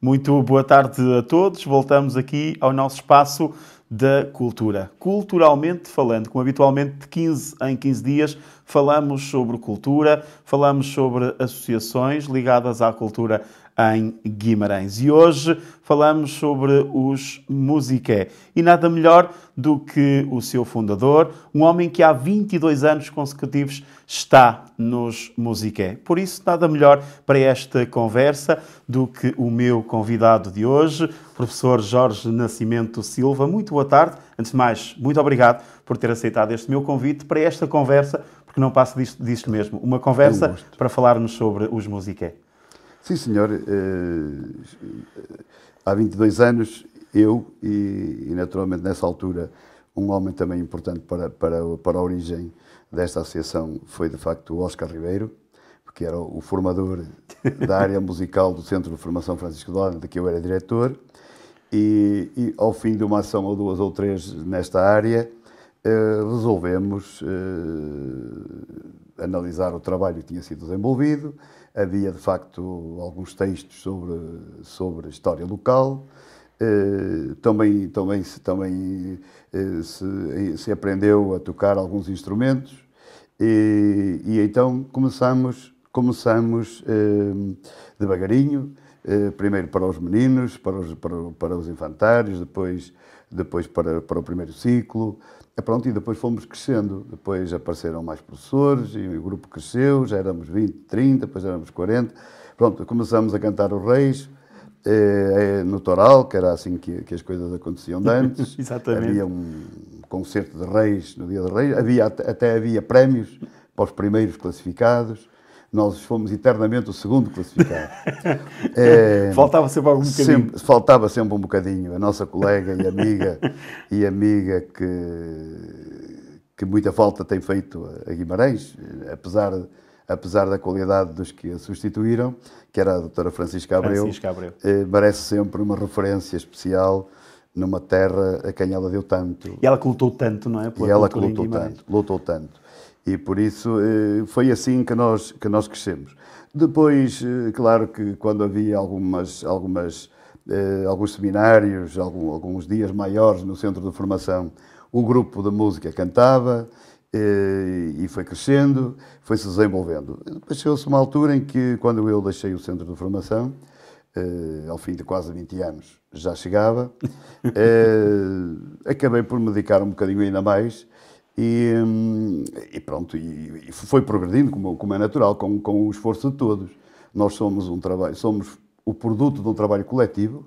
Muito boa tarde a todos. Voltamos aqui ao nosso espaço da cultura. Culturalmente falando, como habitualmente de 15 em 15 dias, falamos sobre cultura, falamos sobre associações ligadas à cultura em Guimarães. E hoje falamos sobre os Musiqué. E nada melhor do que o seu fundador, um homem que há 22 anos consecutivos está nos Musiqué. Por isso, nada melhor para esta conversa do que o meu convidado de hoje, professor Jorge Nascimento Silva. Muito boa tarde. Antes de mais, muito obrigado por ter aceitado este meu convite para esta conversa, porque não passa disto, disto mesmo. Uma conversa para falarmos sobre os Musiqué. Sim, senhor. Eh, há 22 anos, eu e, naturalmente, nessa altura, um homem também importante para, para, para a origem desta associação foi, de facto, o Oscar Ribeiro, que era o formador da área musical do Centro de Formação Francisco de Holanda, que eu era diretor, e, e, ao fim de uma ação ou duas ou três nesta área, eh, resolvemos eh, analisar o trabalho que tinha sido desenvolvido, havia de facto alguns textos sobre, sobre história local, eh, também, também, também eh, se, se, aprendeu a tocar alguns instrumentos. E, e então começamos, começamos eh, devagarinho, eh, primeiro para os meninos, para os, para, para os infantários, depois, depois para, para o primeiro ciclo, é pronto, e depois fomos crescendo. Depois apareceram mais professores e o grupo cresceu, já éramos 20, 30, depois éramos 40. Pronto, começamos a cantar os reis é, é, no Toral, que era assim que, que as coisas aconteciam de antes. Exatamente. Havia um concerto de reis no dia de reis, havia, até havia prémios para os primeiros classificados nós fomos eternamente o segundo classificado. É, faltava sempre algum bocadinho. Sempre, faltava sempre um bocadinho. A nossa colega e amiga, e amiga que, que muita falta tem feito a Guimarães, apesar, apesar da qualidade dos que a substituíram, que era a doutora Francisca Abreu, Francisca Abreu. Eh, merece sempre uma referência especial numa terra a quem ela deu tanto. E ela lutou tanto, não é? Pela e ela que lutou tanto, lutou tanto. E por isso eh, foi assim que nós, que nós crescemos. Depois, eh, claro que quando havia algumas, algumas, eh, alguns seminários, alguns dias maiores no centro de formação, o grupo de música cantava e foi crescendo, foi se desenvolvendo. Depois chegou-se uma altura em que, quando eu deixei o centro de formação, ao fim de quase 20 anos, já chegava, acabei por me dedicar um bocadinho ainda mais e, hum, e pronto, e, e, foi progredindo, como, como é natural, com, com o esforço de todos. Nós somos um trabalho, somos o produto de um trabalho coletivo.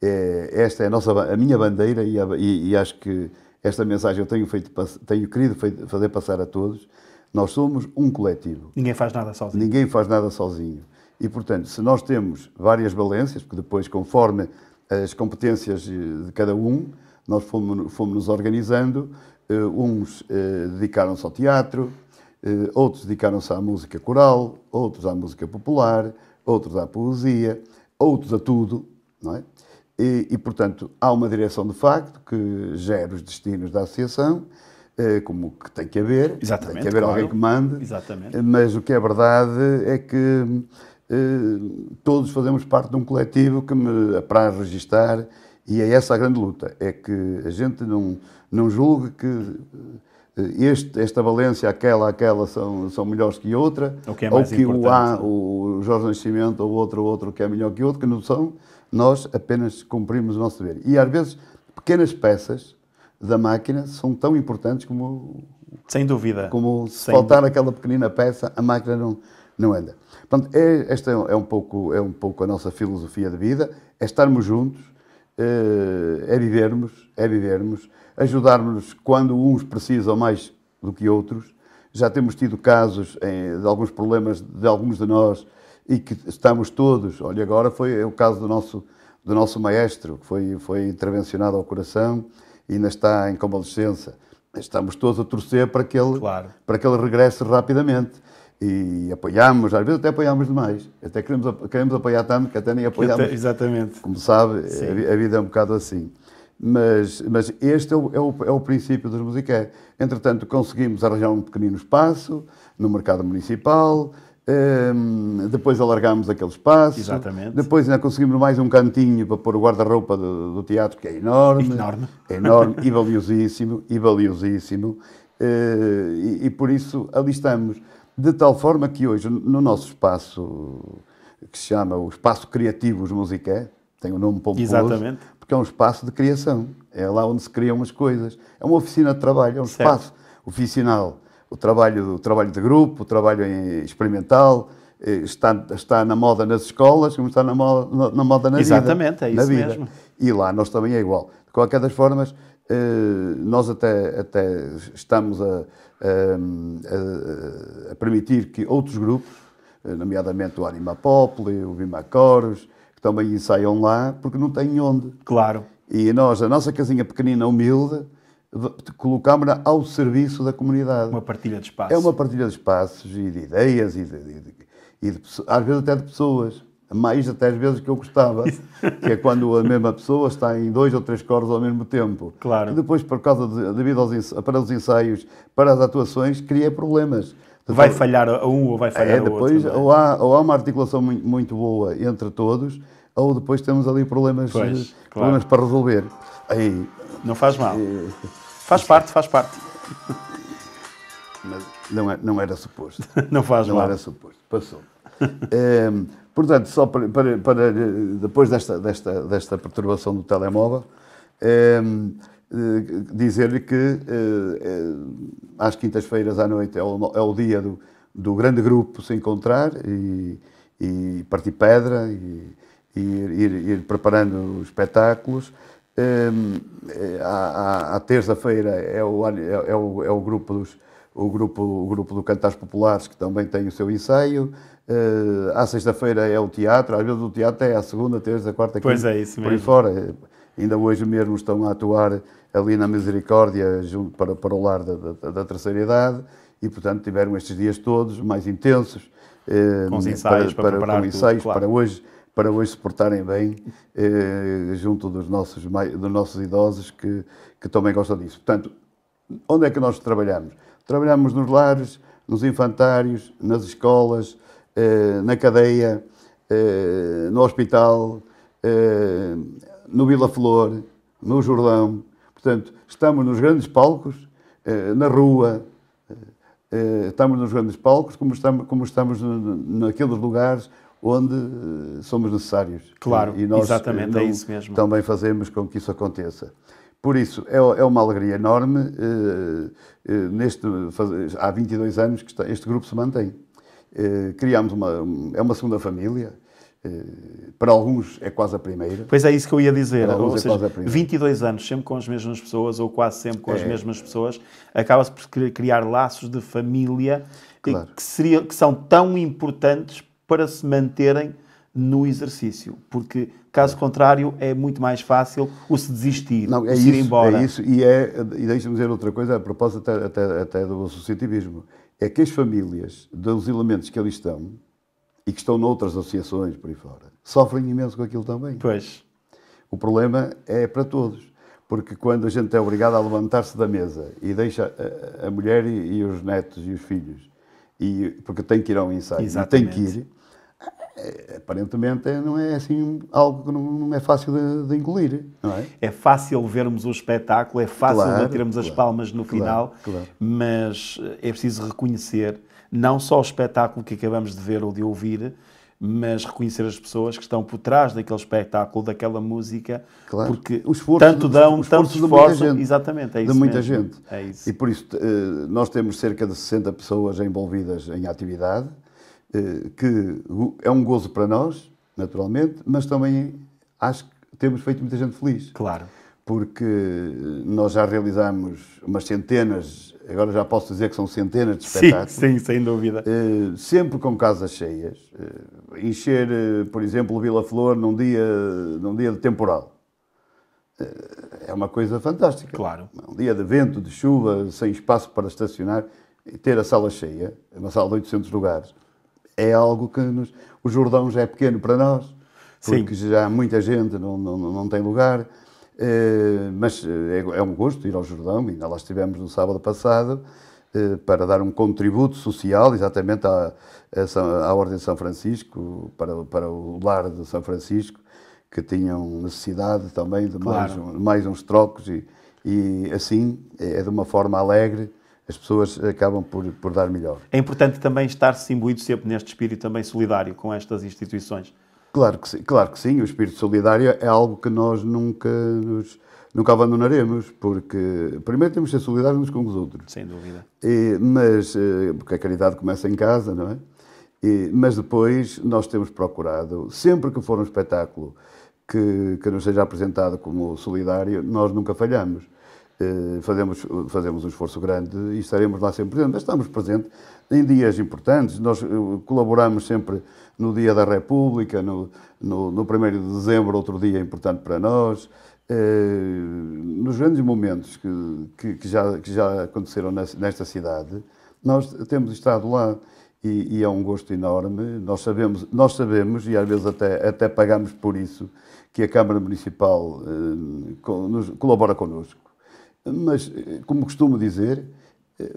É, esta é a, nossa, a minha bandeira e, a, e, e, acho que esta mensagem eu tenho, feito, tenho querido fazer passar a todos. Nós somos um coletivo. Ninguém faz nada sozinho. Ninguém faz nada sozinho. E, portanto, se nós temos várias valências, porque depois, conforme as competências de cada um, nós fomos, fomos nos organizando, eh, uns eh, dedicaram-se ao teatro, eh, outros dedicaram-se à música coral, outros à música popular, outros à poesia, outros a tudo, não é? E, e, portanto, há uma direção de facto que gera os destinos da associação, como que tem que haver, Exatamente, tem que haver claro. alguém que mande, Exatamente. mas o que é verdade é que todos fazemos parte de um coletivo que me apraz registar e é essa a grande luta, é que a gente não, não julgue que eh, este, esta valência, aquela, aquela são, são melhores que outra, o que é ou que o A, o Jorge Nascimento, ou outro, outro que é melhor que outro, que não são, nós apenas cumprimos o nosso dever. E às vezes, pequenas peças da máquina são tão importantes como... Sem dúvida. Como se Sem faltar aquela pequenina peça, a máquina não, não anda. Portanto, é, esta é um, pouco, é um pouco a nossa filosofia de vida, é estarmos juntos, eh, é vivermos, é vivermos, ajudarmos quando uns precisam mais do que outros. Já temos tido casos em, de alguns problemas de alguns de nós e que estamos todos. Olha, agora foi o caso do nosso, do nosso maestro, que foi, foi intervencionado ao coração e ainda está em convalescença. Estamos todos a torcer para que ele, claro. para que ele regresse rapidamente e apoiamos, às vezes até apoiamos demais, até queremos, queremos apoiar tanto que até nem apoiamos. Exatamente. Como sabe, a, vida é um bocado assim. Mas, mas este é o, é, o, é o princípio dos musiqués. Entretanto, conseguimos arranjar um pequenino espaço no mercado municipal, Ehm, depois alargámos aquele espaço. Exatamente. Depois ainda conseguimos mais um cantinho para pôr o guarda-roupa do, do teatro, que é enorme. Enorme. É enorme e valiosíssimo. E valiosíssimo. Eh, e, e por isso ali estamos. De tal forma que hoje, no nosso espaço, que se chama o Espaço Criativos Musiqué, tem o um nome pomposo, Exatamente. porque é um espaço de criação. É lá onde se criam as coisas. É uma oficina de trabalho, é um Certo. espaço oficinal. O trabalho, o trabalho de grupo, o trabalho experimental, eh, está, está na moda nas escolas, como está na moda na, moda na Exatamente, vida. é na isso mesmo. E lá nós também é igual. De qualquer das formas, nós até, até estamos a, a- a permitir que outros grupos, eh, nomeadamente o Anima Populi, o Bimacoros, que também ensaiam lá, porque não têm onde. Claro. E nós, a nossa casinha pequenina, humilde, colocámos-la ao serviço da comunidade. Uma partilha de espaço. É uma partilha de espaços e de ideias e, de, de- de- e de às vezes até de pessoas. Mais até às vezes que eu gostava, que é quando a mesma pessoa está em dois ou três coros ao mesmo tempo. Claro. E depois, por causa de, devido aos, para os ensaios, para as atuações, cria problemas. De Vai falhar a um ou vai falhar é, depois outro. não é? ou, há, ou há uma articulação mui- muito boa entre todos, ou depois temos ali problemas, Pois, eh, claro. problemas para resolver. Aí, Não faz mal. Faz parte, faz parte. mas não, é- não era suposto. Não faz Não mal. era suposto, passou. Ehm, portanto, só para, para- para, depois desta, desta, desta perturbação do telemóvel, ehm, eh, dizer-lhe que eh, eh, às quintas-feiras à noite é o, é o dia do, do grande grupo se encontrar e, e partir pedra e, e ir, ir- ir preparando os espetáculos. Ehm, eh, à, à- à terça-feira é é, é o, é o grupo dos o grupo, o grupo do Cantares Populares, que também tem o seu ensaio. Eh, à sexta-feira é o teatro, às vezes o teatro é à segunda, terça, quarta, Pois quinta, é, isso por aí mesmo. fora. Ainda hoje mesmo estão a atuar ali na Misericórdia, junto para, para o lar da, da, da terceira idade, e portanto tiveram estes dias todos mais intensos. eh, Com os ensaios para preparar com tudo, ensaios claro. para hoje para hoje se portarem bem eh, junto dos nossos, dos nossos idosos que, que também gostam disso. Portanto, onde é que nós trabalhamos? Trabalhamos nos lares, nos infantários, nas escolas, na cadeia, eh, no hospital, eh, no Vila Flor, no Jordão. Portanto, estamos nos grandes palcos, eh, na rua, eh, estamos nos grandes palcos, como estamos, como estamos naqueles lugares onde eh, somos necessários. Claro, e, nós, exatamente, eh, é isso mesmo. Também fazemos com que isso aconteça. Por isso, é, é uma alegria enorme. eh, eh, neste, há 22 anos que este grupo se mantém. Eh, criámos uma, é uma segunda família. eh, para alguns é quase a primeira. Pois é isso que eu ia dizer. Ou é seja, quase a primeira. 22 anos sempre com as mesmas pessoas, ou quase sempre com as É. mesmas pessoas, acaba-se por cri- criar laços de família que- Claro. que, seria, que são tão importantes para se manterem no exercício. Porque, caso contrário, é muito mais fácil o se desistir, Não, o é se ir isso, embora. é isso. E, é, e deixa-me dizer outra coisa, a propósito até, até, até do associativismo. É que as famílias, dos elementos que ali estão, e que estão noutras associações por aí fora, sofrem imenso com aquilo também. Pois, O problema é para todos. Porque quando a gente é obrigado a levantar-se da mesa e deixa a, a mulher e, e os netos e os filhos, e, porque tem que ir ao ensaio, e tem que Exatamente. ir, aparentemente é- não é assim algo que não, é fácil de, de engolir, é? é fácil vermos o espetáculo, é fácil Claro, batermos as claro, palmas no claro, final, mas é preciso reconhecer não só o espetáculo que acabamos de ver ou de ouvir, mas reconhecer as pessoas que estão por trás daquele espetáculo, daquela música, Claro. porque esforço tanto de- dão, tanto esforço de esforçam. gente. Exatamente, é de isso muita mesmo. gente. É isso. E por isso eh, nós temos cerca de 60 pessoas envolvidas em atividade, eh, que go- é um gozo para nós, naturalmente, mas também acho que temos feito muita gente feliz. Claro. Porque nós já realizamos umas centenas, agora já posso dizer que são centenas de Sim, espetáculos. sim, sem dúvida. Eh, sempre com casas cheias. Eh, encher, eh, por exemplo, Vila Flor num dia, num dia de temporal. Eh, é uma coisa fantástica. Claro. Um dia de vento, de chuva, sem espaço para estacionar, e ter a sala cheia, uma sala de 800 lugares, é algo que nos... O Jordão já é pequeno para nós, Sim. porque já há muita gente, não, não, não tem lugar. Eh, mas eh, é, é um gosto ir ao Jordão, ainda lá estivemos no sábado passado. eh, para dar um contributo social exatamente à, à, Ordem de São Francisco, para, para o lar de São Francisco, que tinham necessidade também de claro. mais, mais uns trocos e, e assim, é de uma forma alegre, as pessoas acabam por, por dar melhor. É importante também estar-se imbuído sempre neste espírito também solidário com estas instituições. Claro que sim, claro que sim. o espírito solidário é algo que nós nunca nos, nunca abandonaremos, porque primeiro temos de ser solidários uns com os outros. Sem dúvida. E, mas, eh, porque a caridade começa em casa, não é? E, mas depois nós temos procurado, sempre que for um espetáculo que, que nos seja apresentado como solidário, nós nunca falhamos. Eh, fazemos, fazemos um esforço grande e estaremos lá sempre presentes. Estamos presentes em dias importantes. Nós eh, colaboramos sempre no Dia da República, no, no, no 1 de dezembro, outro dia importante para nós. Eh, nos grandes momentos que, que, que, já, que já aconteceram nesta cidade, nós temos estado lá e, e, é um gosto enorme. Nós sabemos, nós sabemos e às vezes até, até pagamos por isso, que a Câmara Municipal eh, nos, colabora connosco. Mas, eh, como costumo dizer,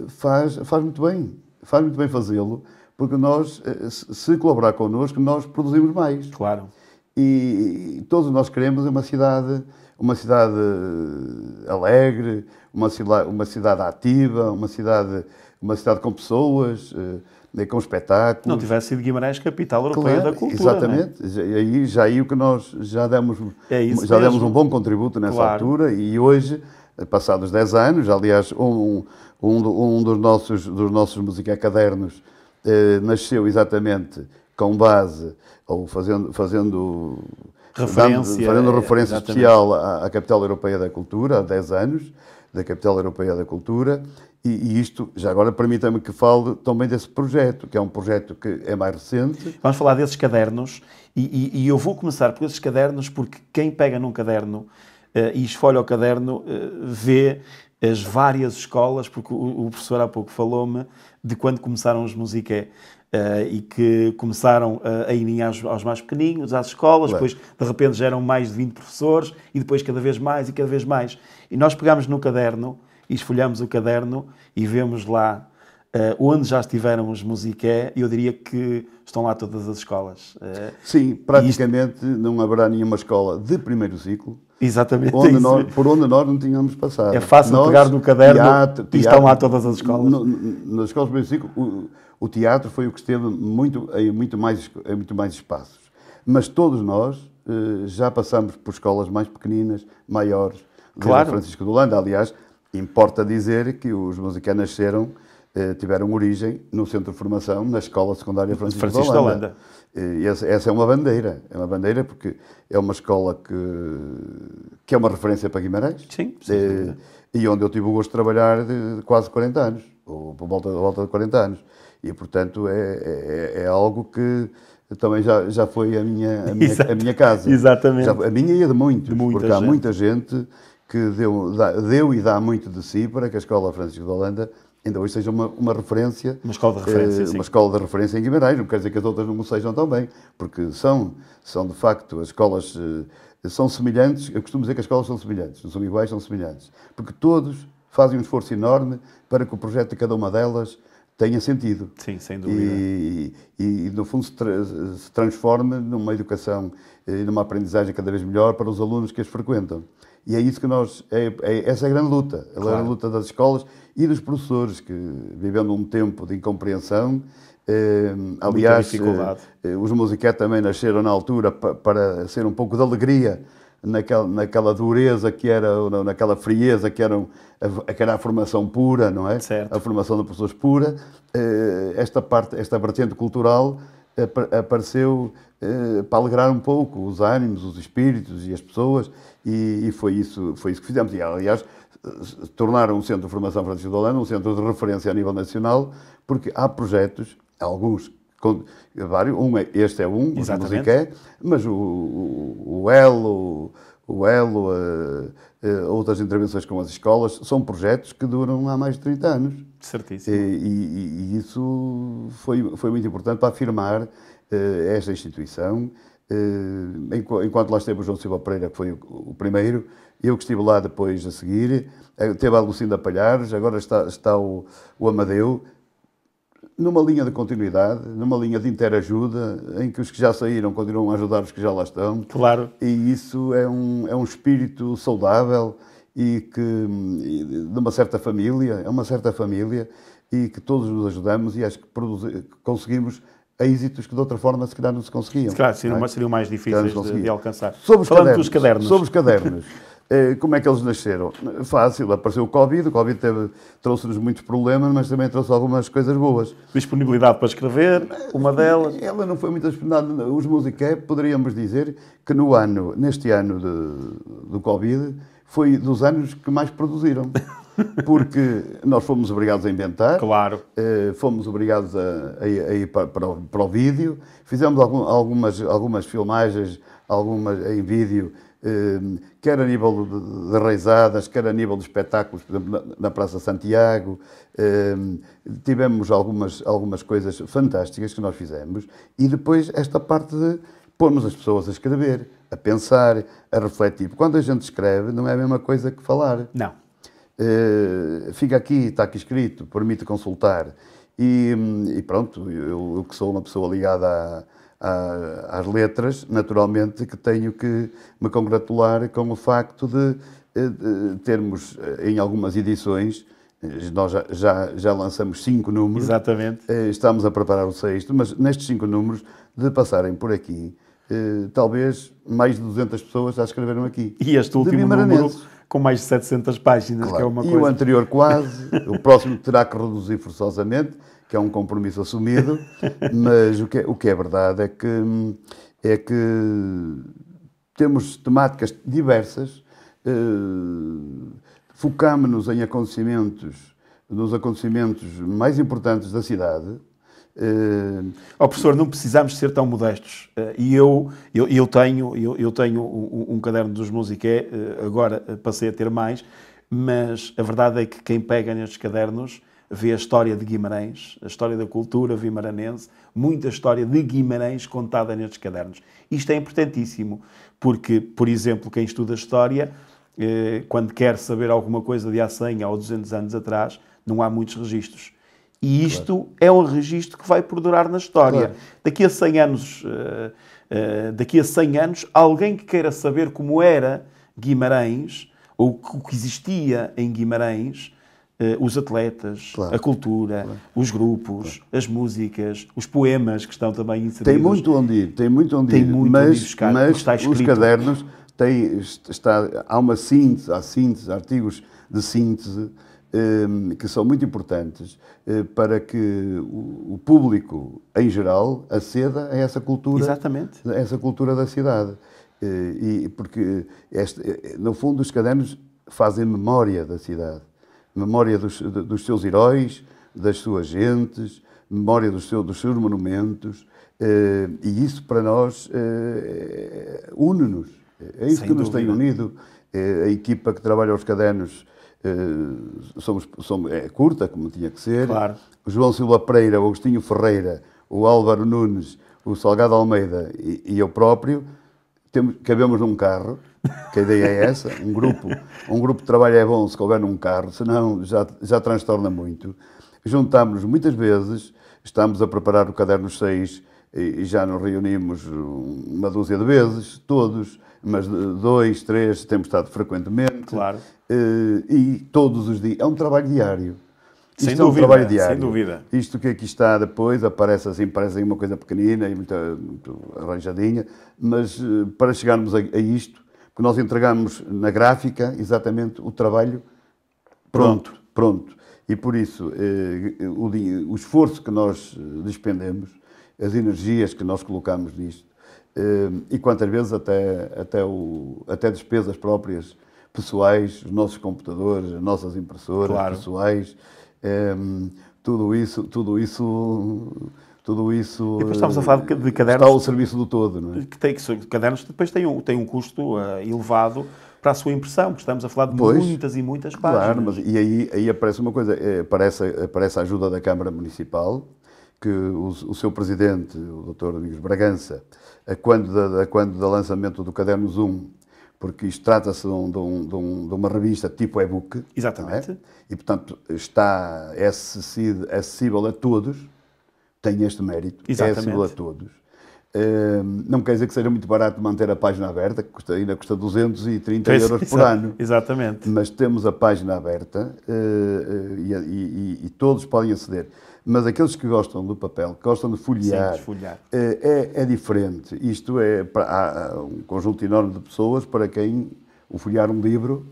faz, faz muito bem, faz muito bem fazê-lo, porque nós, se colaborar connosco, nós produzimos mais. Claro. E todos nós queremos uma cidade uma cidade alegre, uma cidade, uma cidade ativa, uma cidade, uma cidade com pessoas, eh, com espetáculos. Não tivesse sido Guimarães capital europeia claro, da cultura. Exatamente. É? E aí, já aí o que nós já demos, é já demos um bom contributo nessa claro. altura e hoje, passados 10 anos, aliás, um, um, um dos nossos, dos nossos música cadernos eh, nasceu exatamente com base, ou fazendo, fazendo referência, fazendo referência especial à, à, Capital Europeia da Cultura, há 10 anos, da Capital Europeia da Cultura, e, e isto, já agora, permita-me que fale também desse projeto, que é um projeto que é mais recente. Vamos falar desses cadernos, e, e, e eu vou começar por esses cadernos, porque quem pega num caderno e esfolha o caderno uh, vê as várias escolas, porque o, professor há pouco falou-me de quando começaram os musiqué. Uh, e que começaram uh, a irem aos, aos, mais pequeninos, às escolas, claro. depois de repente já eram mais de 20 professores e depois cada vez mais e cada vez mais. E nós pegamos no caderno e esfolhamos o caderno e vemos lá uh, onde já estiveram os musiqué e eu diria que estão lá todas as escolas. Sim, praticamente isto... não haverá nenhuma escola de primeiro ciclo Exatamente. Onde nós, por onde nós não tínhamos passado. É fácil nós, pegar no caderno teatro, e estão lá todas as escolas. No, nas escolas de ciclo, o, o teatro foi o que esteve muito, em, muito mais, em muito mais espaços. Mas todos nós eh, já passamos por escolas mais pequeninas, maiores, claro. Francisco de Holanda. Aliás, importa dizer que os musicanos nasceram, tiveram origem no centro de formação, na Escola Secundária Francisco, Francisco de Holanda. De Holanda. Essa, essa, é uma bandeira, é uma bandeira porque é uma escola que, que é uma referência para Guimarães. Sim, sim. Eh, e onde eu tive o gosto de trabalhar de, quase 40 anos, ou por volta, volta de 40 anos. E, portanto, é, é, é algo que também já, já foi a minha, a minha, a minha casa. Exatamente. Já, a minha e a de muitos, de muita porque gente. há muita gente que deu, deu e dá muito de si para que a Escola Francisco de Holanda ainda hoje seja uma, uma referência. Uma escola de referência, eh, Uma escola de referência em Guimarães, não quer dizer que as outras não sejam também, porque são, são de facto, as escolas eh, são semelhantes, eu costumo dizer que as escolas são semelhantes, não são iguais, são semelhantes, porque todos fazem um esforço enorme para que o projeto de cada uma delas tenha sentido. Sim, sem dúvida. E, e, e no fundo, se, tra se, transforme numa educação e numa aprendizagem cada vez melhor para os alunos que as frequentam. E é isso que nós. É, é essa é a grande luta. Claro. É a luta das escolas e dos professores, que vivendo um tempo de incompreensão. Eh, aliás, eh, os musiqué também nasceram na altura para, para ser um pouco de alegria naquela, naquela dureza que era, naquela frieza que era, a, que era a formação pura, não é? Certo. A formação de pessoas pura. Eh, esta parte, esta vertente cultural apareceu eh, para alegrar um pouco os ânimos, os espíritos e as pessoas, e, e foi, isso, foi isso que fizemos. E, aliás, tornaram o Centro de Formação Francisco de Holanda um centro de referência a nível nacional, porque há projetos, alguns vários, um, é, este é um, o Musiqué, mas o, o, o Elo, o Elo, uh, outras intervenções com as escolas, são projetos que duram há mais de 30 anos. Certíssimo. E, e, e isso foi, foi muito importante para afirmar uh, esta instituição enquanto lá esteve o João Silva Pereira, que foi o primeiro, eu que estive lá depois a seguir, teve a Lucinda Palhares, agora está, está o, o Amadeu, numa linha de continuidade, numa linha de interajuda, em que os que já saíram continuam a ajudar os que já lá estão. Claro. E isso é um, é um espírito saudável e que de uma certa família, é uma certa família e que todos nos ajudamos e acho que produzir, conseguimos êxitos que de outra forma se calhar não se conseguiam. Se calhar seriam, é? seriam mais difíceis de, de, alcançar. Sobre Falando cadernos, dos cadernos. Sobre os cadernos. Eh, como é que eles nasceram? Fácil, apareceu o Covid, o Covid trouxe-nos muitos problemas, mas também trouxe algumas coisas boas. Disponibilidade para escrever, uma delas. Ela não foi muito disponibilidade. Os Musicap, poderíamos dizer que no ano, neste ano de, do Covid, foi dos anos que mais produziram. Porque nós fomos obrigados a inventar, claro. Eh, fomos obrigados a, a, a ir para, para, o, para, o, vídeo, fizemos algumas, algumas filmagens algumas em vídeo quer a nível de, reisadas, quer a nível de espetáculos, por exemplo, na, Praça Santiago. Ehm, tivemos algumas, algumas coisas fantásticas que nós fizemos e depois esta parte de pormos as pessoas a escrever, a pensar, a refletir. Quando a gente escreve, não é a mesma coisa que falar. Não. Uh, fica aqui, está aqui escrito, permite consultar. E, e pronto, eu, eu, que sou uma pessoa ligada a às letras, naturalmente que tenho que me congratular com o facto de, eh, de termos eh, em algumas edições, eh, nós já, já, já, lançamos cinco números, Exatamente. estamos a preparar o sexto, mas nestes cinco números, de passarem por aqui, talvez mais de 200 pessoas já escreveram aqui. E este último número com mais de 700 páginas, claro. que é uma e coisa... E o anterior quase, o próximo terá que reduzir forçosamente, que é um compromisso assumido, mas o que, é, o que é verdade é que, é que temos temáticas diversas, eh, focamos-nos em acontecimentos, nos acontecimentos mais importantes da cidade, Uh... Oh, professor, não precisamos ser tão modestos. Uh, e eu, eu, eu tenho, eu, eu tenho um, um, caderno dos Musiqué, uh, agora passei a ter mais, mas a verdade é que quem pega nestes cadernos vê a história de Guimarães, a história da cultura vimaranense, muita história de Guimarães contada nestes cadernos. Isto é importantíssimo, porque, por exemplo, quem estuda história, eh, quando quer saber alguma coisa de há 100 ou 200 anos atrás, não há muitos registros. E isto claro. é um registro que vai perdurar na história. Claro. Daqui a 100 anos, uh, uh, daqui a 100 anos, alguém que queira saber como era Guimarães, ou o que existia em Guimarães, os atletas, claro. a cultura, claro. os grupos, claro. as músicas, os poemas que estão também inseridos. Tem muito onde ir, tem muito onde tem ir. Muito mas, onde ir buscar, mas os cadernos têm, está, há uma síntese, há síntese, artigos de síntese eh, que são muito importantes eh, para que o público, em geral, aceda a essa cultura, Exatamente. A essa cultura da cidade. E porque, este, no fundo, os cadernos fazem memória da cidade memória dos, dos seus heróis, das suas gentes, memória dos, seu, dos seus monumentos, eh, e isso para nós eh, une-nos. É isso Sem que nos dúvida. tem unido. Eh, a equipa que trabalha os cadernos somos, somos, é curta, como tinha que ser. Claro. O João Silva Pereira, o Agostinho Ferreira, o Álvaro Nunes, o Salgado Almeida e, e eu próprio, temos, cabemos num carro que a ideia é essa, um grupo, um grupo de trabalho é bom se couber num carro, senão já, já transtorna muito. Juntámos-nos muitas vezes, estamos a preparar o caderno 6 e, já nos reunimos uma dúzia de vezes, todos, mas dois, três, temos estado frequentemente. Claro. E, e todos os dias, é um trabalho diário. Sem Isto dúvida, é um trabalho diário. Sem dúvida. Isto que aqui está depois aparece assim, parece uma coisa pequenina e muito, muito arranjadinha, mas eh, para chegarmos a, a isto, que nós entregamos na gráfica exatamente o trabalho pronto, pronto. E por isso, eh, o, o, esforço que nós despendemos, as energias que nós colocamos nisto, eh, e quantas vezes até, até, o, até despesas próprias pessoais, os nossos computadores, as nossas impressoras claro. pessoais, eh, tudo isso, tudo isso tudo isso. E depois estamos a falar de, de cadernos. Está ao serviço do todo, não é? Que tem, que cadernos depois têm um, têm um custo uh, elevado para a sua impressão, porque estamos a falar de pois, muitas e muitas páginas. Claro, mas e aí, aí aparece uma coisa: é, aparece, aparece a ajuda da Câmara Municipal, que o, o seu presidente, o Dr. Domingos Bragança, a quando, da, quando do lançamento do Caderno Zoom, porque isto trata-se de, um, de, um, de, uma revista tipo e-book. Exatamente. É? E, portanto, está é é acessível a todos, tem este mérito, Exatamente. é acessível a todos. Uh, não quer dizer que seja muito barato manter a página aberta, que custa, ainda custa 230 pois, euros por ano. Exatamente. Mas temos a página aberta uh, e, e, e, todos podem aceder. Mas aqueles que gostam do papel, que gostam de folhear, Sim, folhear. Eh, é, é, diferente. Isto é para, há um conjunto enorme de pessoas para quem o folhear um livro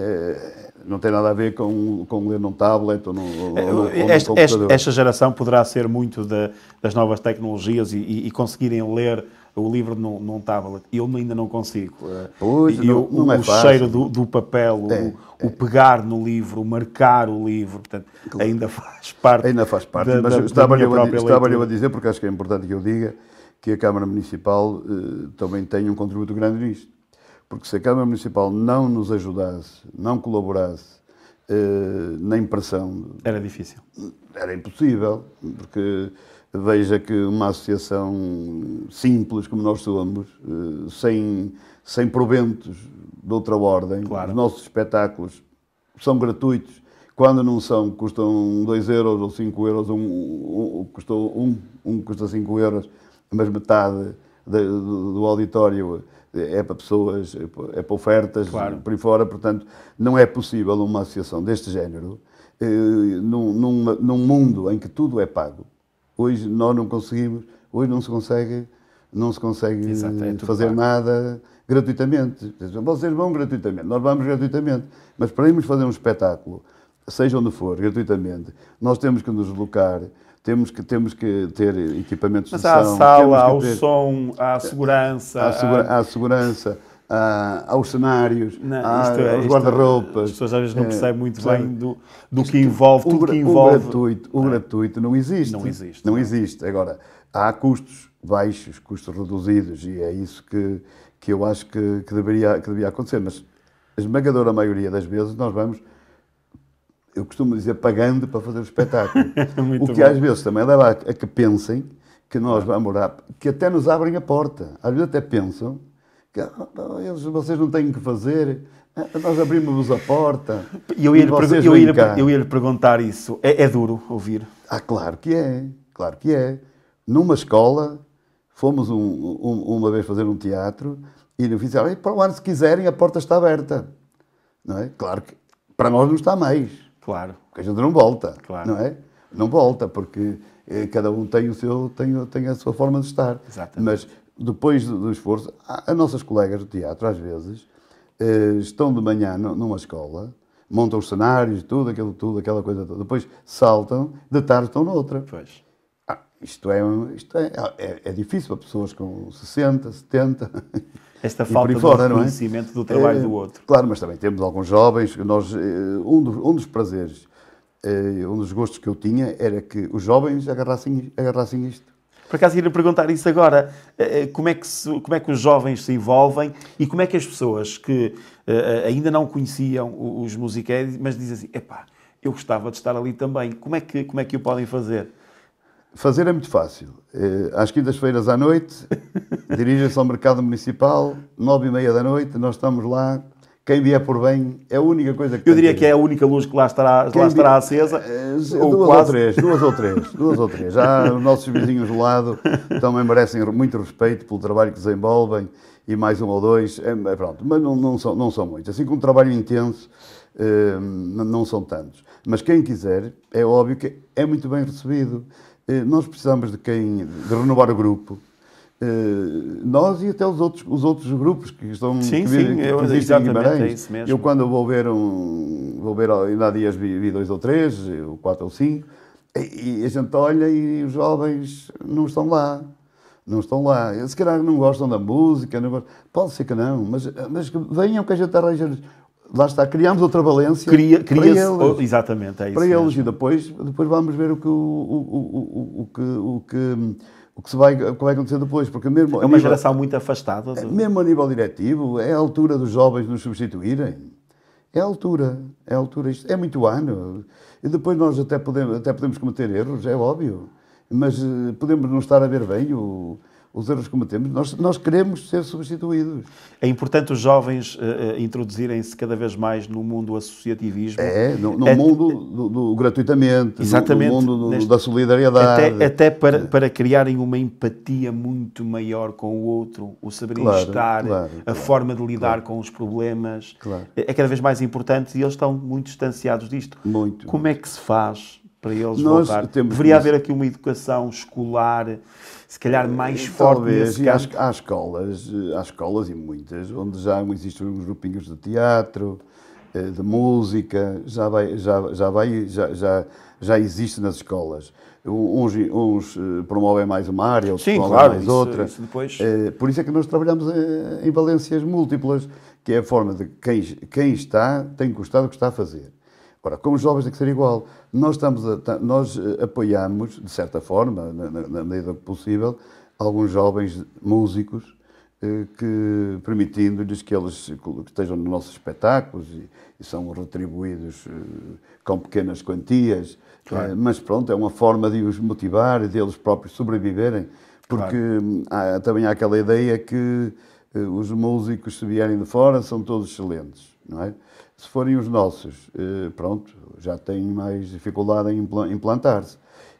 é, não tem nada a ver com, com ler num tablet ou, num, ou, esta, esta, esta, geração poderá ser muito de, das novas tecnologias e, e, e conseguirem ler o livro num, num tablet. Eu ainda não consigo. Pois, e não, não o, é o cheiro do, do papel, é, o, é. o, pegar no livro, o marcar o livro, portanto, claro. ainda faz parte. Ainda faz parte. Da, mas da, estava-lhe a, a dizer, porque acho que é importante que eu diga, que a Câmara Municipal uh, também tem um contributo grande nisto. Porque se a Câmara Municipal não nos ajudasse, não colaborasse uh, na impressão. Era difícil. Era impossível, porque veja que uma associação simples como nós somos, eh, sem, sem proventos de outra ordem, claro. os nossos espetáculos são gratuitos. Quando não são, custam 2 euros ou 5 euros, um, um, custou um, um custa 5 euros, mas metade de, do, do, auditório é para pessoas, é para ofertas, claro. por aí fora, portanto, não é possível uma associação deste género, eh, num, num, num mundo em que tudo é pago, Hoje nós não conseguimos, hoje não se consegue, não se consegue Exato, é fazer pago. nada gratuitamente. Vocês vão gratuitamente, nós vamos gratuitamente, mas para irmos fazer um espetáculo, seja onde for, gratuitamente, nós temos que nos deslocar, temos que, temos que ter equipamentos Mas de. Mas há a sala, há o ter... som, há a segurança. Há, segura... há... há segurança ah, aos cenários, não, é, aos guarda-roupas. As pessoas às vezes não é, percebem muito bem do, do que envolve, tudo que envolve. O gratuito, o gratuito não existe. Não existe. Não, não existe. Agora, há custos baixos, custos reduzidos, e é isso que, que eu acho que, que, deveria, que deveria acontecer. Mas a esmagadora maioria das vezes nós vamos, eu costumo dizer, pagando para fazer o espetáculo. o que bom. às vezes também leva a, a que pensem que nós vamos lá, que até nos abrem a porta. Às vezes até pensam que ah, eles, vocês não têm que fazer, ah, nós abrimos a porta. E eu ia, lhe, eu ia, eu ia lhe perguntar isso. É, é, duro ouvir? Ah, claro que é, claro que é. Numa escola, fomos um, um, uma vez fazer um teatro e no disseram, para o ano, se quiserem, a porta está aberta. Não é? Claro que para nós não está mais. Claro. Porque a gente não volta. Claro. Não é? Não volta, porque eh, cada um tem, o seu, tem, tem a sua forma de estar. Exatamente. Mas depois do esforço, as nossas colegas do teatro, às vezes, eh, estão de manhã numa escola, montam os cenários, tudo, aquilo, tudo, aquela coisa toda. Depois saltam, de tarde estão noutra. Pois. Ah, isto é, isto é, é, é, difícil para pessoas com 60, 70. Esta falta de fora, reconhecimento é? do trabalho é, do outro. Claro, mas também temos alguns jovens. Nós, eh, um, dos, um dos prazeres, eh, um dos gostos que eu tinha era que os jovens agarrassem, agarrassem isto. Por acaso ia perguntar isso agora. Eh, eh, como é, que se, como é que os jovens se envolvem e como é que as pessoas que ainda não conheciam os musicais, mas dizem assim, epá, eu gostava de estar ali também. Como é que, como é que o podem fazer? Fazer é muito fácil. Às quintas-feiras à noite, dirigem-se ao Mercado Municipal, nove e meia da noite, nós estamos lá quem vier por bem é a única coisa que. Eu diria que é a única luz que lá estará, lá estará acesa. É, ou duas quase. ou três, duas ou três, duas ou três. Já os nossos vizinhos do lado também merecem muito respeito pelo trabalho que desenvolvem e mais um ou dois. É, é, pronto, mas não, não, são, não são muitos. Assim como um trabalho intenso, eh, não são tantos. Mas quem quiser, é óbvio que é muito bem recebido. Eh, nós precisamos de quem de renovar o grupo. Uh, nós e até os outros, os outros grupos que estão sim, que, sim, que eu, existem em Guimarães. É isso mesmo. Eu quando vou ver um, vou ver ainda há dias vi, vi dois ou três, ou quatro ou cinco, e, e, a gente olha e os jovens não estão lá. Não estão lá. Se calhar não gostam da música, não gostam, pode ser que não, mas, mas venham que a gente arranja. Lá está, criamos outra valência cria, cria para eles. Oh, exatamente, é isso. Para mesmo. eles e depois, depois vamos ver o que, o, o, o, o, que, o que o que, se vai, o que vai acontecer depois, porque mesmo... É uma nível, geração muito afastada. Do... Mesmo a nível diretivo, é a altura dos jovens nos substituírem. É a altura, é a altura. Isto é muito ano. E depois nós até podemos, até podemos cometer erros, é óbvio. mas eh, podemos não estar a ver bem o, os erros que cometemos, nós, nós queremos ser substituídos. É importante os jovens uh, introduzirem-se cada vez mais no mundo associativismo. É, no, no é, mundo do, do, gratuitamente, exatamente, no, mundo do, neste, da solidariedade. Até, até para, para criarem uma empatia muito maior com o outro, o saber claro, estar, claro, a claro, forma de lidar com os problemas. É, é cada vez mais importante e eles estão muito distanciados disto. Muito. Como é que se faz para eles Nós voltar? Deveria haver aqui uma educação escolar se calhar mais forte Talvez, e há, há, escolas, há escolas e muitas, onde já existem uns grupinhos de teatro, eh, de música, já vai, já, já vai, já, já, já existe nas escolas. Uns, uns eh, promovem mais uma área, outros Sim, promovem claro, mais isso, outra. Isso depois... Eh, por isso é que nós trabalhamos em valências múltiplas, que é a forma de quem, quem está tem gostado do que está a fazer. Agora, com os jovens tem que ser igual. Nós, estamos a, nós eh, apoiamos, de certa forma, na, na medida possível, alguns jovens músicos eh, que, permitindo-lhes que eles que estejam nos nossos espetáculos e, e são retribuídos eh, com pequenas quantias. Claro. mas pronto, é uma forma de os motivar e de eles próprios sobreviverem, porque claro. há, também há aquela ideia que os músicos, se vierem de fora, são todos excelentes, não é? Se forem os nossos, eh, pronto, já têm mais dificuldade em implantar-se.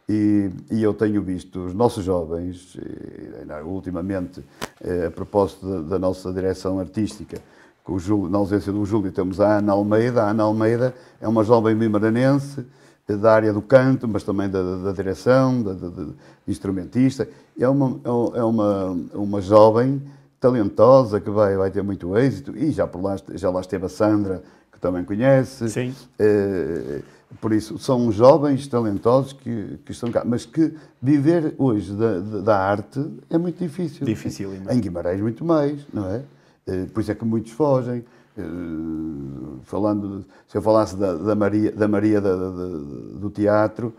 E, e, eu tenho visto os nossos jovens, eh, ultimamente, eh, a propósito da, da, nossa direção artística, com o Júlio, na ausência do Júlio, temos a Ana Almeida. A Ana Almeida é uma jovem bimaranense, da área do canto, mas também da, da direção, da, da, instrumentista. É uma, é uma, uma jovem talentosa que vai, vai ter muito êxito e já, por lá, já lá esteve a Sandra também conhece. Sim. Uh, por isso, são jovens talentosos que, que estão cá, mas que viver hoje da, da arte é muito difícil. Difícil, Em Guimarães, muito mais, não é? Uh, por isso é que muitos fogem. Uh, falando, se eu falasse da, da Maria, da Maria da, da, do teatro,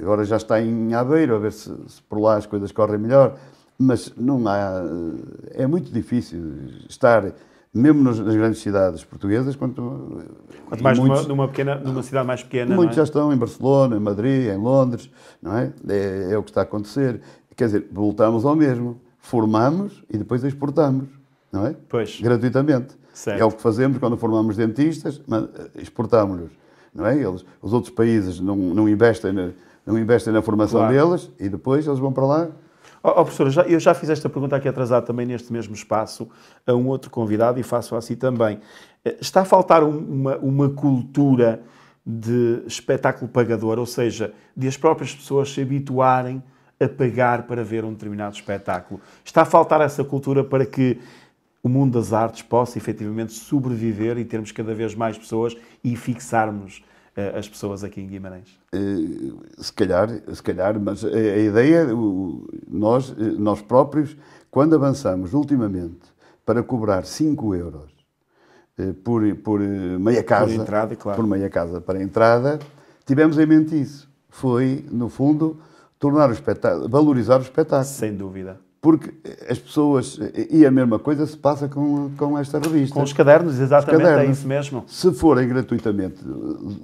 agora já está em Aveiro, a ver se, se por lá as coisas correm melhor, mas não há. É muito difícil estar mesmo nas grandes cidades portuguesas, quanto, quanto mais muitos, numa, numa, pequena, numa cidade mais pequena. Muitos é? já estão em Barcelona, em Madrid, em Londres, não é? é? é? o que está a acontecer. Quer dizer, voltamos ao mesmo. Formamos e depois exportamos, não é? Pois. Gratuitamente. Certo. É o que fazemos quando formamos dentistas, exportamos-los, não é? Eles, os outros países não, não, investem na, não investem na formação claro. deles e depois eles vão para lá Oh, oh professor, já, eu já fiz esta pergunta aqui atrasado também neste mesmo espaço a um outro convidado e faço assim também. Eh, está a faltar uma, uma cultura de espetáculo pagador, ou seja, de as próprias pessoas se habituarem a pagar para ver um determinado espetáculo. Está a faltar essa cultura para que o mundo das artes possa efetivamente sobreviver e termos cada vez mais pessoas e fixarmos as pessoas aqui em Guimarães? Uh, se calhar, se calhar, mas a, ideia, nós, nós próprios, quando avançamos ultimamente para cobrar 5 euros uh, por, por meia casa, por, entrada, claro. por meia casa para entrada, tivemos em mente isso. Foi, no fundo, tornar o espetáculo, valorizar o espetáculo. Sem dúvida. Porque as pessoas. E a mesma coisa se passa com, com esta revista. Com os cadernos, exatamente, os cadernos, é isso mesmo. Se forem gratuitamente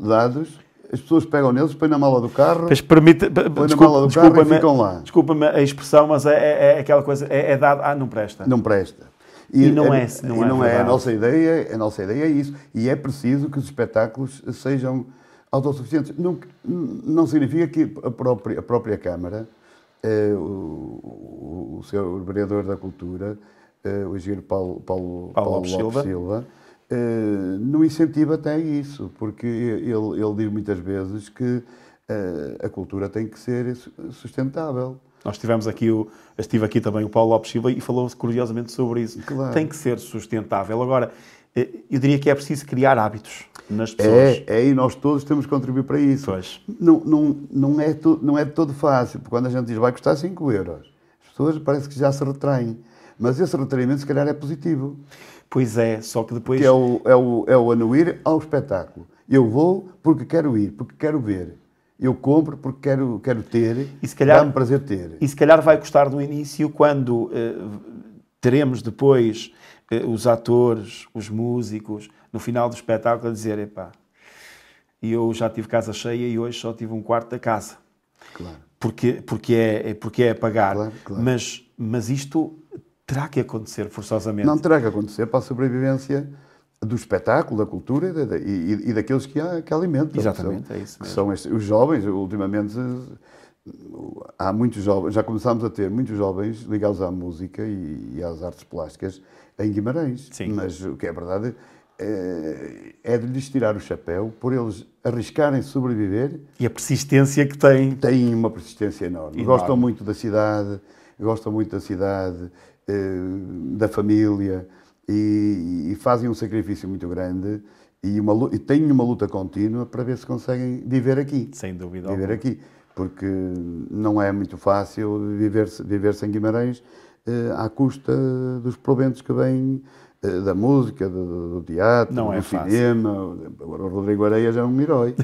dados, as pessoas pegam neles, põem na mala do carro. Mas permite, põem na mala do carro e ficam lá. Desculpa-me a expressão, mas é, é, é aquela coisa. É, é, dado. Ah, não presta. Não presta. E, e não é, não, e é, não é, a nossa ideia. A nossa ideia é isso. E é preciso que os espetáculos sejam autossuficientes. Não, não significa que a própria, a própria Câmara uh, o, o seu vereador da Cultura, uh, o engenheiro Paulo, Paulo, Paulo, Paulo Silva, Silva uh, não incentiva até isso, porque ele, ele diz muitas vezes que a cultura tem que ser sustentável. Nós tivemos aqui, o, estive aqui também o Paulo Lopes Silva e falou curiosamente sobre isso. Claro. Tem que ser sustentável. Agora, eu diria que é preciso criar hábitos nas pessoas. É, é, e nós todos temos que contribuir para isso. Pois. Não, não, não, é to, não é de todo fácil, porque quando a gente diz vai custar 5 euros, as pessoas parece que já se retraem. Mas esse retraimento, se calhar, é positivo. Pois é, só que depois. Que é o, é o, é o anuir ao espetáculo. Eu vou porque quero ir, porque quero ver. Eu compro porque quero, quero ter, e se calhar, dá-me prazer ter. E se calhar vai custar no início, quando uh, teremos depois os atores, os músicos, no final do espetáculo a dizer: epá, eu já tive casa cheia e hoje só tive um quarto da casa. Claro. porque, porque, é, porque é a pagar. Claro, claro. Mas, mas isto terá que acontecer forçosamente. Não terá que acontecer para a sobrevivência do espetáculo, da cultura e, da- e- e daqueles que, a- que alimentam. Exatamente, são, é isso mesmo. são estes- os jovens, ultimamente, há muitos jovens, já começámos a ter muitos jovens ligados à música e, e às artes plásticas em Guimarães. Sim. Mas o que é verdade é, é de lhes tirar o chapéu por eles arriscarem sobreviver E a persistência que tem. têm uma persistência enorme. Enorme. Gostam muito da cidade, gostam muito da cidade, eh, da família e, e fazem um sacrifício muito grande e, uma, e têm uma luta contínua para ver se conseguem viver aqui. Sem dúvida Viver alguma. aqui. Porque não é muito fácil viver, viver sem Guimarães eh, à custa dos proventos que vêm eh, da música, do, do teatro, Não do é fácil. cinema. Agora o Rodrigo Areias é um herói.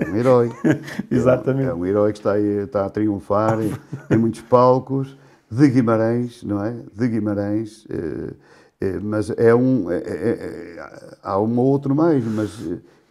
É um herói. Exatamente. É um herói que está, aí, está a triunfar em, em muitos palcos, de Guimarães, não é? De Guimarães. eh, eh, mas é um. é- é- é- há um ou outro mais, mas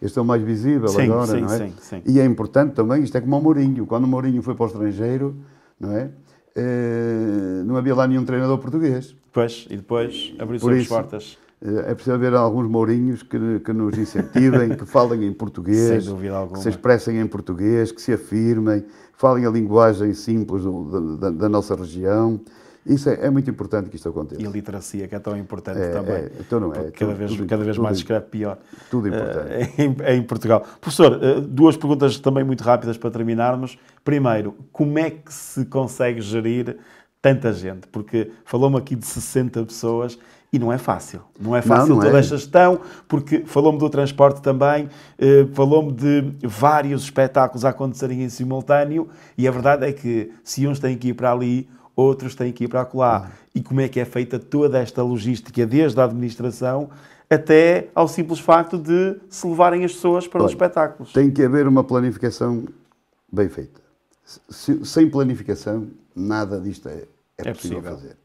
este é o mais visível Sim, agora, sim, não é? sim, sim. E é importante também, isto é como o Mourinho. Quando o Mourinho foi para o estrangeiro, não é? Eh, não havia lá nenhum treinador português. Depois, e depois abriu-se as portas. Eh, É preciso haver alguns Mourinhos que, que nos incentivem, que falem em português, que se expressem em português, que se afirmem, falem a linguagem simples do- da, da- da nossa região. Isso é, é muito importante que isto aconteça. E a literacia, que é tão importante É, também. é, então não é, Porque cada tudo- vez, tudo- cada vez tudo- mais escreve pior. Tudo importante. Eh, em, em Portugal. Professor, eh, duas perguntas também muito rápidas para terminarmos. Primeiro, como é que se consegue gerir tanta gente? Porque falou-me aqui de 60 pessoas e não é fácil. Não é fácil não toda é. esta gestão, porque falou-me do transporte também, eh, falou-me de vários espetáculos a acontecerem em simultâneo e a verdade é que se uns têm que ir para ali, outros têm que ir para acolá. E como é que é feita toda esta logística, desde a administração até ao simples facto de se levarem as pessoas para os Olha, espetáculos. Tem que haver uma planificação bem feita. Se- sem planificação, nada disto é, é É possível, possível. fazer.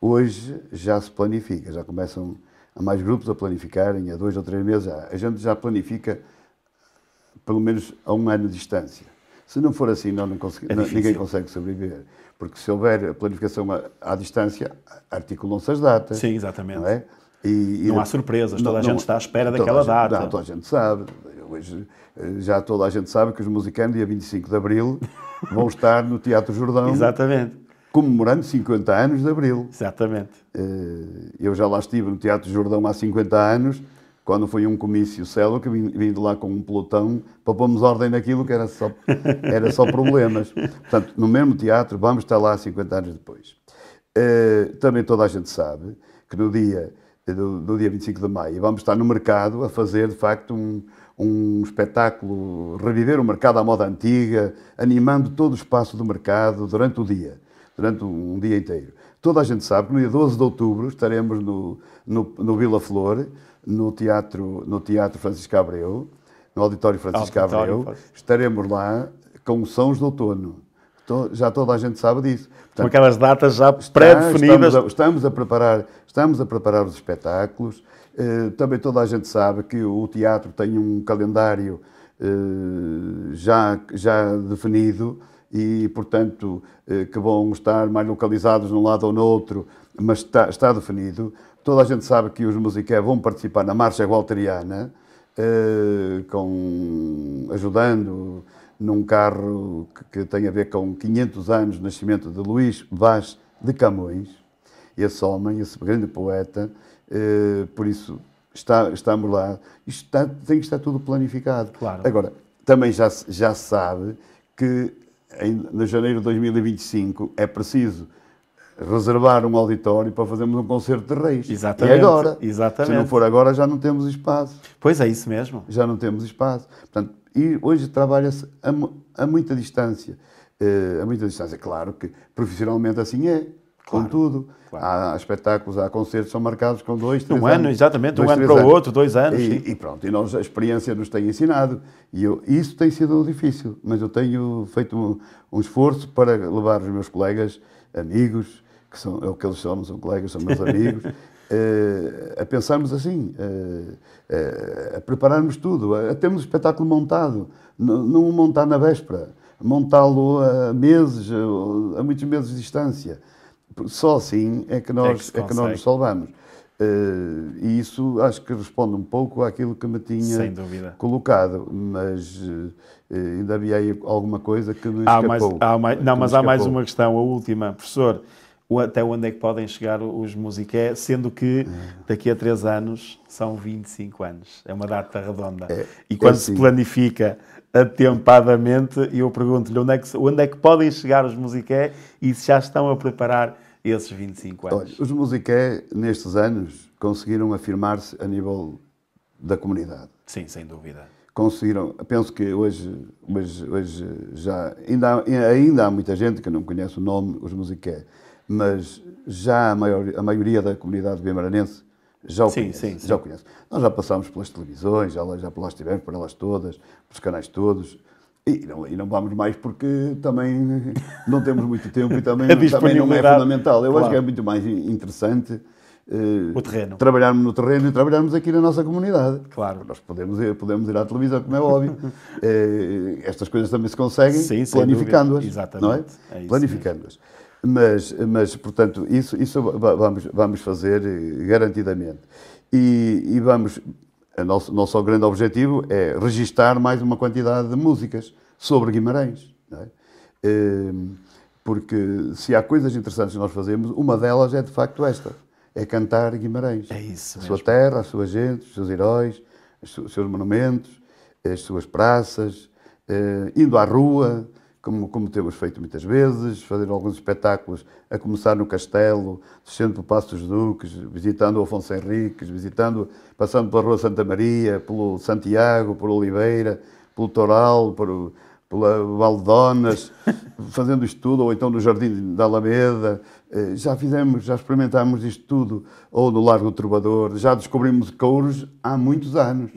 Hoje já se planifica, já começam a mais grupos a planificarem, há dois ou três meses já. A gente já planifica pelo menos a um ano de distância. Se não for assim, não É não- difícil. ninguém consegue sobreviver. Porque se houver a planificação à, distância, articulam-se as datas. Sim, exatamente. Não, é? E- Não há surpresas, toda a gente está à espera daquela gente- data. não, toda a gente sabe. Hoje, eh, já toda a gente sabe que os musicanos, dia 25 de Abril, vão estar no Teatro Jordão, Exatamente, comemorando 50 anos de Abril. exatamente. Eh, Eu já lá estive no Teatro Jordão há 50 anos, quando foi um comício célebre, que vim, vim de lá com um pelotão para pormos ordem naquilo que era só, era só problemas. Portanto, no mesmo teatro, vamos estar lá 50 anos depois. Eh, também toda a gente sabe que no dia, do, do dia 25 de maio vamos estar no mercado a fazer, de facto, um, um espetáculo, reviver o mercado à moda antiga, animando todo o espaço do mercado durante o dia, durante um dia inteiro. Toda a gente sabe que no dia 12 de outubro estaremos no, no, no Vila Flor, no Teatro, no teatro Francisco Abreu, no Auditório Francisco Auditório, Abreu, estaremos lá com sons de outono. To- Já toda a gente sabe disso. Com Portanto, aquelas datas já pré-definidas. Estamos a, estamos a preparar, estamos a preparar os espetáculos. Eh, também toda a gente sabe que o teatro tem um calendário eh, já, já definido e, portanto, eh, que vão estar mais localizados num lado ou no outro, mas está, está definido. Toda a gente sabe que os musicais vão participar na Marcha Gualteriana, eh, com, ajudando num carro que, que tem a ver com 500 anos de nascimento de Luís Vaz de Camões, esse homem, esse grande poeta, eh, por isso está, estamos lá. Isto está, tem que estar tudo planificado. Claro. Agora, também já, já sabe que em, no janeiro de 2025 é preciso reservar um auditório para fazermos um concerto de reis. Exatamente, E agora. exatamente. Se não for agora, já não temos espaço Pois é isso mesmo. já não temos espaço. Portanto, e hoje trabalha-se a, a muita distância. Eh, a muita distância. Claro que profissionalmente assim é, Claro, contudo. claro. Há espetáculos, há concertos que são marcados com dois, três Um anos. ano, exatamente, um dois, ano três para o outro, dois anos. E, e pronto, e nós, a experiência nos tem ensinado. E eu, isso tem sido difícil, mas eu tenho feito um, um esforço para levar os meus colegas, amigos, que são é o que eles chamam, são colegas, são meus amigos, eh, a pensarmos assim, eh, eh, a prepararmos tudo, a, a termos o espetáculo montado, não o montar na véspera. montá-lo a meses, a muitos meses de distância. Só assim é que nós, é que, é que nós nos salvamos. Uh, e isso acho que responde um pouco àquilo que me tinha colocado, mas uh, ainda havia aí alguma coisa que me há escapou. Mais, há mais, não, mas há mais uma questão, a última. Professor, até onde é que podem chegar os musiqué, sendo que daqui a três anos são 25 anos. É uma data redonda. É, e quando é se planifica atempadamente, eu pergunto-lhe onde, é que, onde é que podem chegar os musiqué e se já estão a preparar esses 25 anos. Olha, os musiqué, nestes anos, conseguiram afirmar-se a nível da comunidade. Sim, sem dúvida. Conseguiram, penso que hoje, hoje, hoje já, ainda há, ainda há muita gente que não conhece o nome, os musiqué mas já a, maior, a maioria da comunidade bimaranense já o, sim, conhece, sim, sim. já o conhece. Nós já passámos pelas televisões, já, já lá estivemos, por elas todas, pelos canais todos. E não, e não vamos mais porque também não temos muito tempo e também, também não é fundamental. Eu claro. acho que é muito mais interessante uh, o terreno. trabalharmos no terreno e trabalharmos aqui na nossa comunidade. Claro. Nós podemos ir, podemos ir à televisão, como é óbvio. uh, estas coisas também se conseguem planificando-as. Exatamente. Não é? é Planificando-as. Mas, mas portanto, isso, isso vamos, vamos fazer eh, garantidamente. E, e vamos, o nosso, nosso grande objetivo é registar mais uma quantidade de músicas sobre Guimarães. É? Ehm, porque se há coisas interessantes que nós fazemos, uma delas é de facto esta: é cantar Guimarães. É isso. A sua terra, a sua gente, os seus heróis, os seus monumentos, as suas praças, eh, indo à rua como, como temos feito muitas vezes, fazer alguns espetáculos, a começar no Castelo, descendo pelo Passo dos Duques, visitando o Afonso Henriques, visitando, passando pela Rua Santa Maria, pelo Santiago, por Oliveira, pelo Toral, por, pela Valdonas, fazendo isto tudo, ou então no Jardim da Alameda. Eh, já fizemos, já experimentámos isto tudo, ou no Largo do Trovador, já descobrimos couros há muitos anos.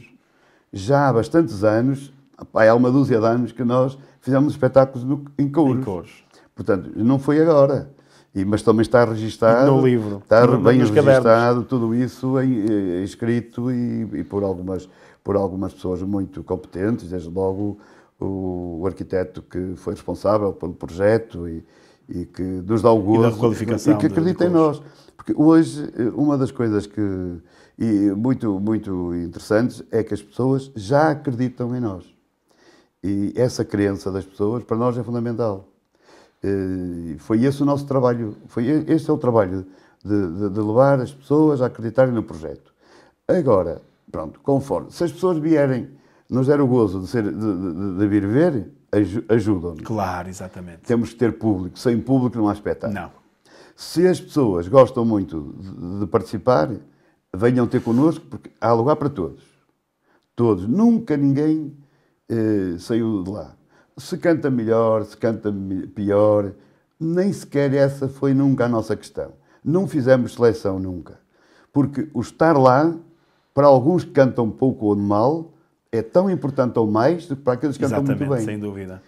Já há bastantes anos, há uma dúzia de anos que nós fizemos espetáculos no, em couros. Em couros. Portanto, não foi agora. E, mas também está registado. No livro. Está no, bem registado, tudo isso em, em, eh, escrito e, e, por, algumas, por algumas pessoas muito competentes, desde logo o, o arquiteto que foi responsável pelo projeto e, e que nos dá o gosto e, e que acredita em nós. Porque hoje, eh, uma das coisas que e muito, muito interessantes é que as pessoas já acreditam em nós. E essa crença das pessoas, para nós, é fundamental. E foi esse o nosso trabalho, foi este é o trabalho de, de, de levar as pessoas a acreditarem no projeto. Agora, pronto, conforme, se as pessoas vierem, nos der o gozo de, ser, de, de, de vir ver, ajudam-nos. Claro, exatamente. Temos que ter público, sem público não há espetáculo. Não. Se as pessoas gostam muito de, participar, venham ter connosco, porque há lugar para todos. Todos. Nunca ninguém eh, saiu de lá. Se canta melhor, se canta pior, nem sequer essa foi nunca a nossa questão. Não fizemos seleção nunca. Porque o estar lá, para alguns que cantam pouco ou mal, é tão importante ou mais do que para aqueles que cantam muito bem. sem dúvida.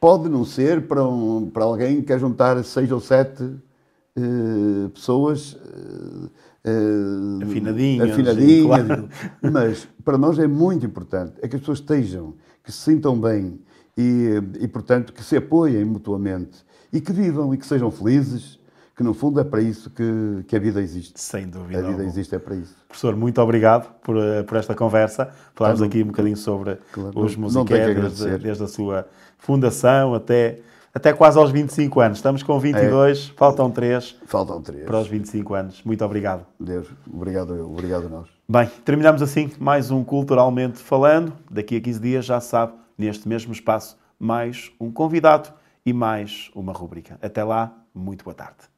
Pode não ser para, um, para alguém que quer juntar seis ou sete uh, pessoas uh, uh, afinadinhas, afinadinhas claro. mas para nós é muito importante é que as pessoas estejam que se sintam bem e, e, portanto, que se apoiem mutuamente e que vivam e que sejam felizes, que no fundo é para isso que, que a vida existe. Sem dúvida. A vida algum. existe é para isso. Professor, muito obrigado por, eh, por esta conversa. Falámos aqui um bocadinho sobre claro, os musiqueiros, desde a sua fundação até até quase aos 25 anos. Estamos com 22, é. faltam 3. Faltam 3. Para os 25 anos. Muito obrigado. Deus, obrigado eu, obrigado a nós. Bem, terminamos assim mais um Culturalmente Falando. Daqui a 15 dias, já sabe, neste mesmo espaço, mais um convidado e mais uma rúbrica. Até lá, muito boa tarde.